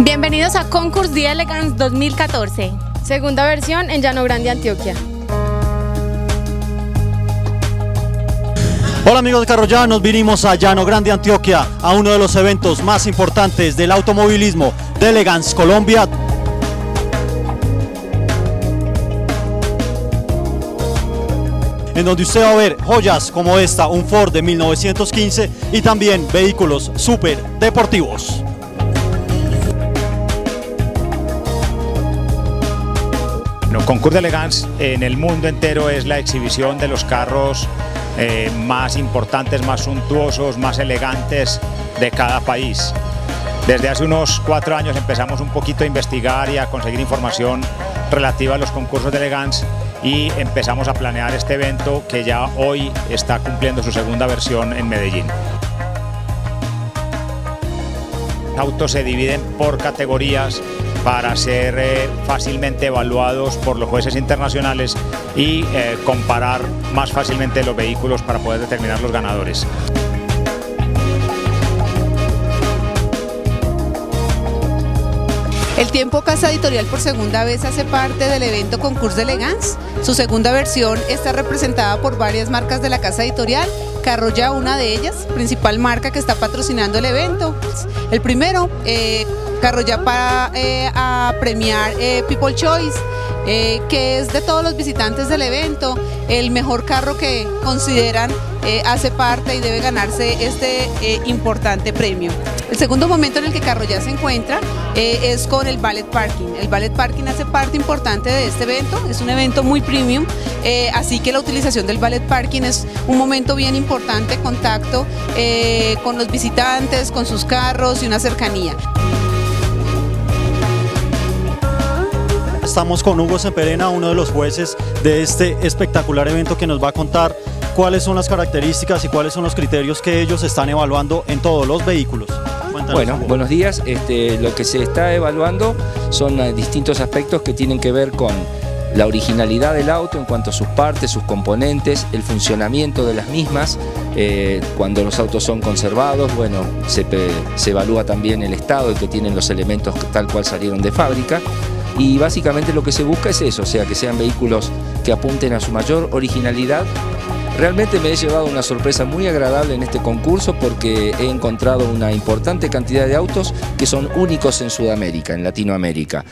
Bienvenidos a Concurs The Elegance 2014. Segunda versión en Llano Grande, Antioquia. Hola amigos de Carro nos vinimos a Llano Grande, Antioquia, a uno de los eventos más importantes del automovilismo de Elegance Colombia. en donde usted va a ver joyas como esta, un Ford de 1915 y también vehículos súper deportivos. No, Concours de Elegance en el mundo entero es la exhibición de los carros eh, más importantes, más suntuosos, más elegantes de cada país. Desde hace unos cuatro años empezamos un poquito a investigar y a conseguir información relativa a los concursos de Elegance y empezamos a planear este evento que ya hoy está cumpliendo su segunda versión en Medellín. Los autos se dividen por categorías para ser eh, fácilmente evaluados por los jueces internacionales y eh, comparar más fácilmente los vehículos para poder determinar los ganadores. El Tiempo Casa Editorial por segunda vez hace parte del evento Concurso de Elegance. Su segunda versión está representada por varias marcas de la Casa Editorial, Carroya una de ellas, principal marca que está patrocinando el evento. El primero, eh, Carroya para eh, premiar eh, People Choice, eh, que es de todos los visitantes del evento, el mejor carro que consideran hace parte y debe ganarse este importante premio. El segundo momento en el que Carro ya se encuentra eh, es con el Ballet Parking. El Ballet Parking hace parte importante de este evento, es un evento muy premium, eh, así que la utilización del Ballet Parking es un momento bien importante, contacto eh, con los visitantes, con sus carros y una cercanía. Estamos con Hugo Semperena, uno de los jueces de este espectacular evento que nos va a contar cuáles son las características y cuáles son los criterios que ellos están evaluando en todos los vehículos. Bueno, buenos días. Este, lo que se está evaluando son eh, distintos aspectos que tienen que ver con la originalidad del auto en cuanto a sus partes, sus componentes, el funcionamiento de las mismas, eh, cuando los autos son conservados, bueno, se, se, evalúa también el estado que tienen los elementos tal cual salieron de fábrica y básicamente lo que se busca es eso, o sea, que sean vehículos que apunten a su mayor originalidad Realmente me he llevado una sorpresa muy agradable en este concurso porque he encontrado una importante cantidad de autos que son únicos en Sudamérica, en Latinoamérica.